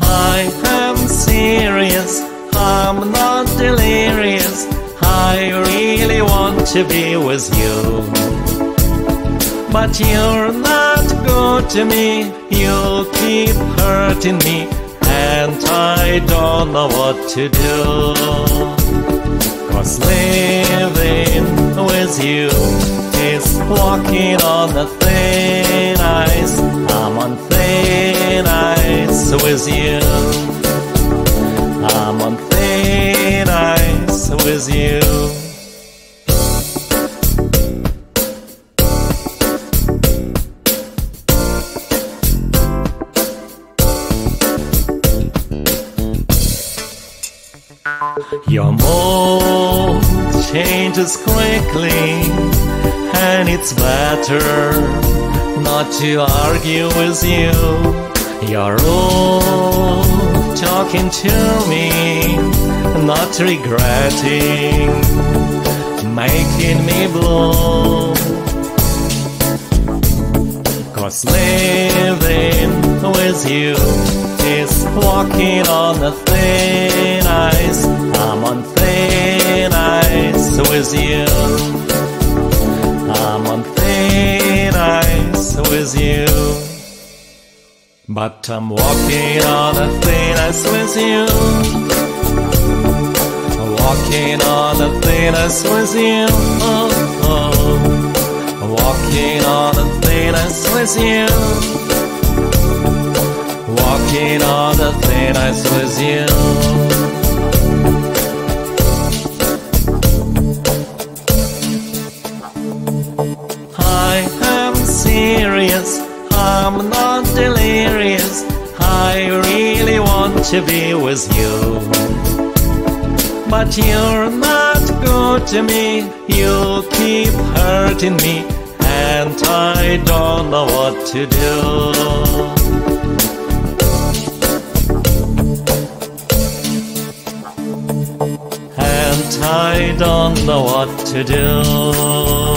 I am serious, I'm not delirious. I really want to be with you. But you're not good to me, you keep hurting me, and I don't know what to do. Cause living with you is walking on a thin with you. I'm on thin ice with you. Your mood changes quickly, and it's better not to argue with you. You're all talking to me, not regretting, making me blue. Cause living with you is walking on the thin ice. I'm on thin ice with you. I'm on thin ice with you. But I'm walking on a thin ice with you. Walking on a thin ice with you. Oh, oh. Walking on a thin ice with you. Walking on the thin ice with you. I am serious, I'm not to be with you. But you're not good to me, you keep hurting me, and I don't know what to do. and I don't know what to do.